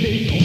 You.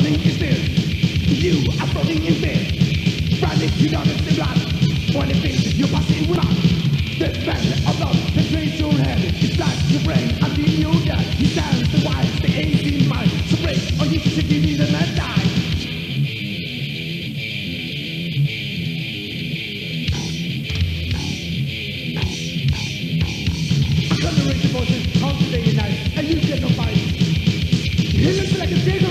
falling is still. You are floating in fear. Running, you don't have the blood. Only thing you're passing without. The smell of love that drains your head. It's like your brain until you die. He stands the wise, the ace mind. So break on you should give me the man die. Voices, how do they unite? And you get no fight. He looks like a jacob.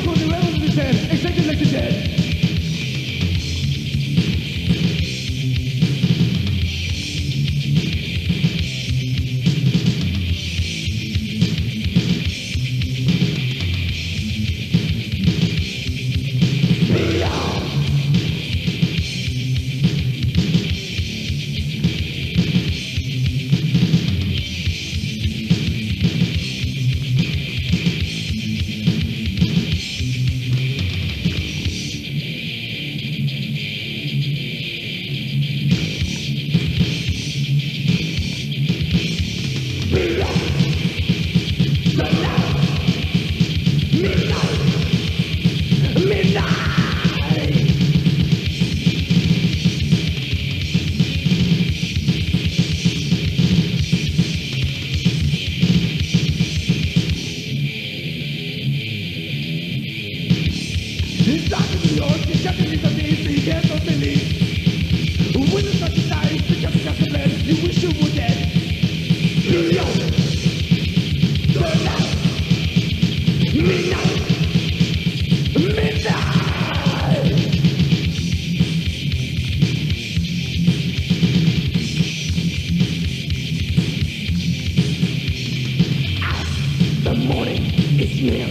year.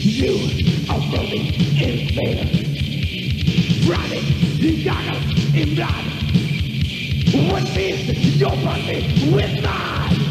You are rolling in fair. Running the goggles in blood. What is your body with mine?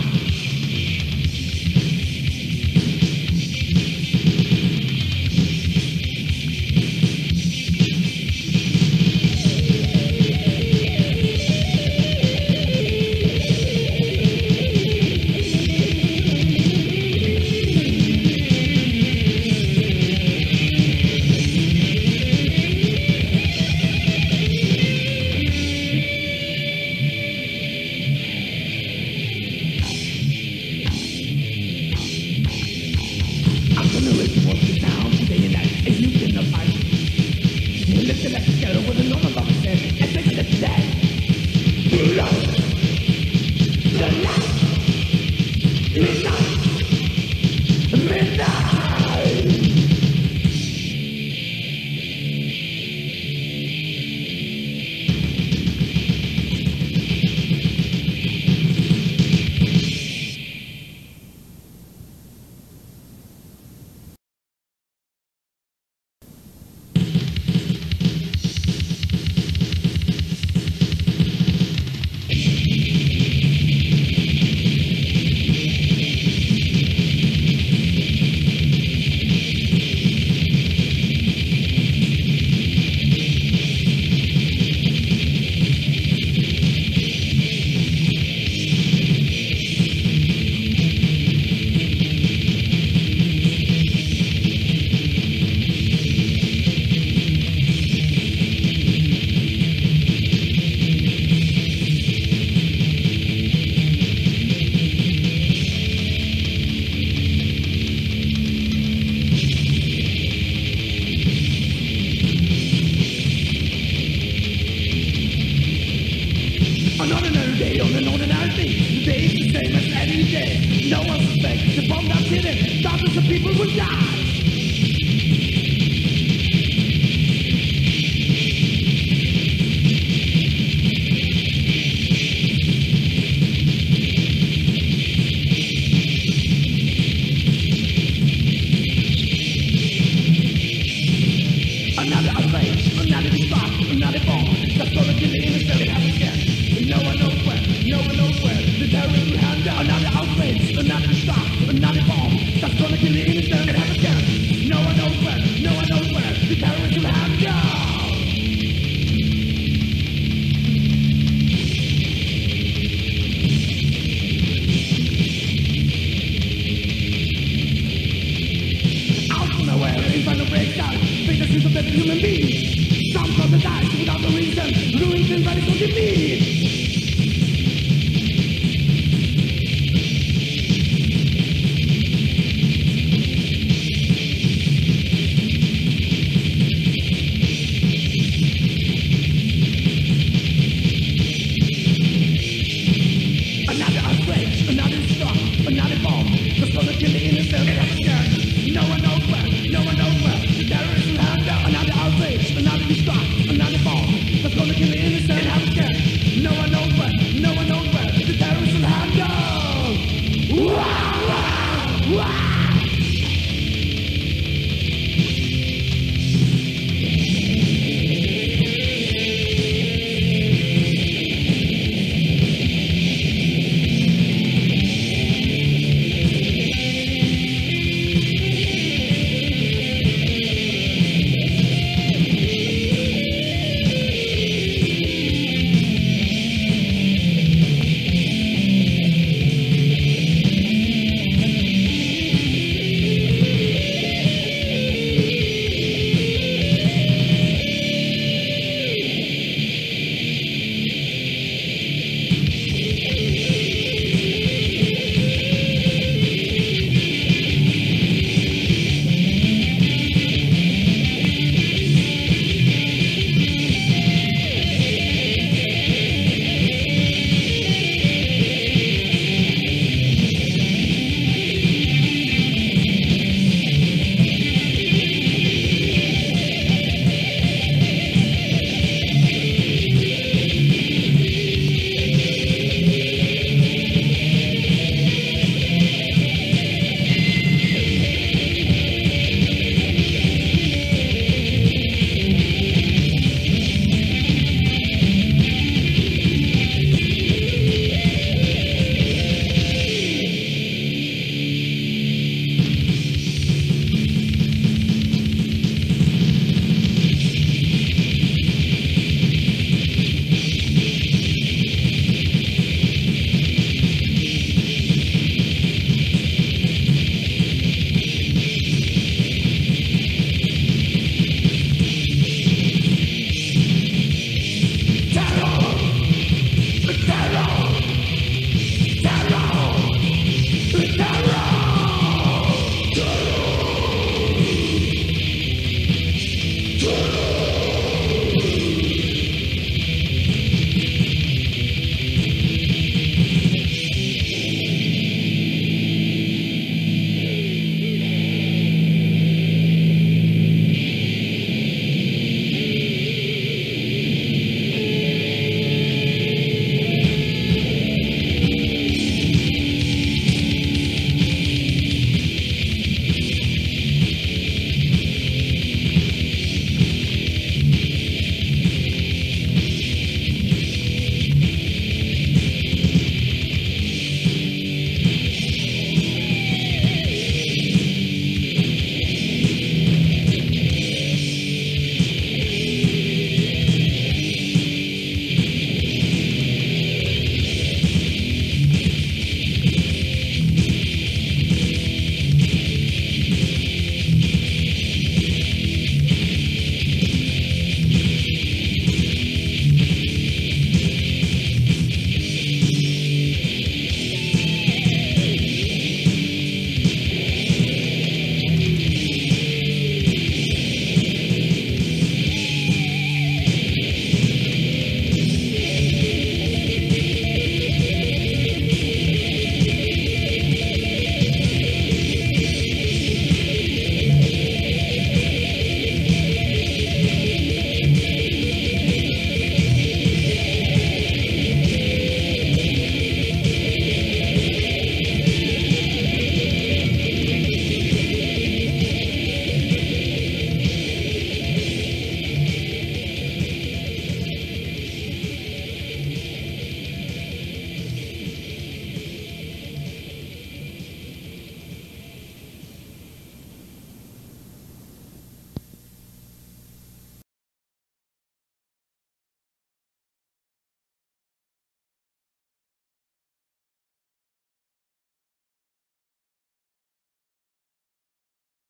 They own an the day is the same as any day. No one suspects the bomb that's hidden. Thousands of people will die. another this is a better human being. Some from the dice,